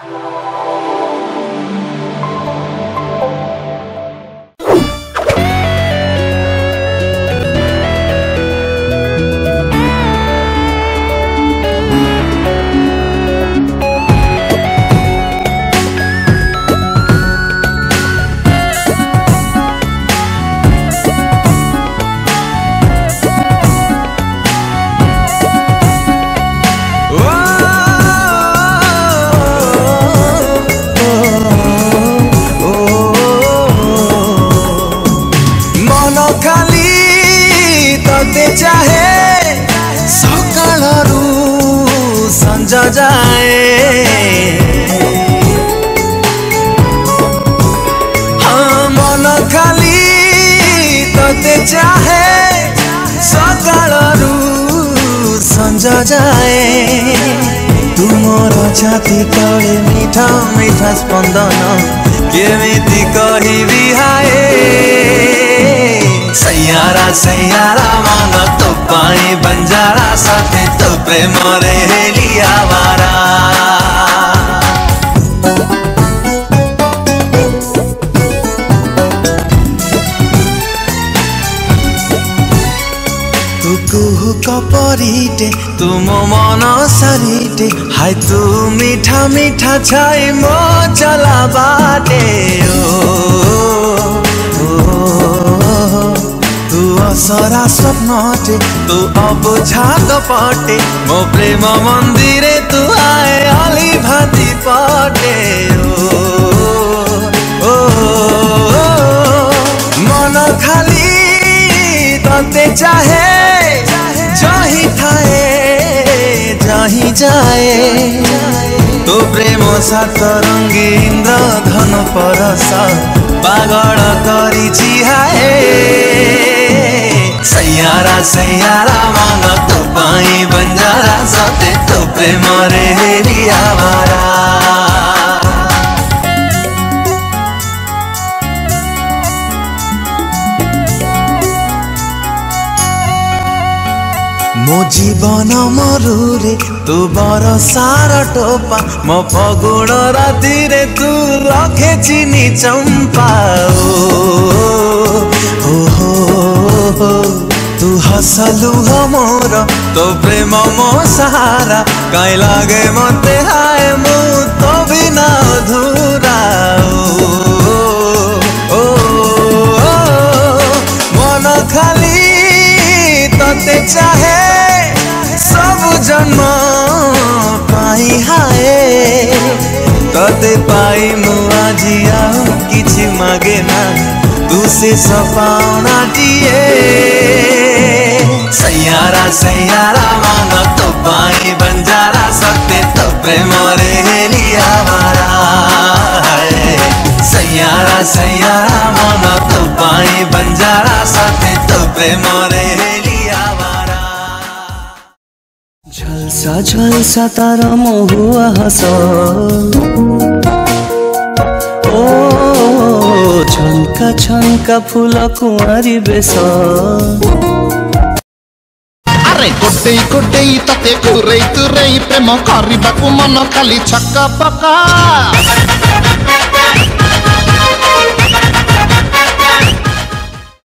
Música मन खाली तते चाहे सकल रू हाँ, मन खाली तते चाहे सकल रू जाए तुमर छाति तले मीठा मीठा स्पंदन केमी कह हाए सैयारा मानो तो पाणी बंजारा साथे तो प्रेम रे हेलिया वारा কপরিটে তুম মন সারিটে হাই তু মিঠা মিঠা ছাই মো চলা বাটে ও মঠে তু অবোঝা কপটে মো প্রেম মন্দিরে তু আয় অলি ভাতি পটে ও মন খালি ততে চাহে জহি থায়ে জহি যায় তো প্রেম সাতরঙ্গী ইন্দ্র ধন পরশ পাগল করিছি হায় सैयारा सैयारा वाला तो पाई बंजारा साथे तो पे मारे हेरिया मारा मो जीवन मरूरे तु बर सार टोपा मो फगुण राती रे तु रखे चीनी चंपा सलुह मोर तो प्रेम मो सहारा कहीं लगे मते हाय मु तो बिना अधूरा ओ, मन खाली तते चाहे सब जन्म पाई हाय तते पाई मु आजिया किछि मागे ना तू से सपना दिए सैयारा मोनो तो पानी बंजारा साथे तो प्रेमो रे लिया झलसा झलसा तारा मोहुआ हसो ओ छनका छनका फूल कुंवारी बेसा আরে গোটেই গোটেই তাতে কুরেই তুরেই প্রেম করিবাকু মন খালি ছক্কা পকা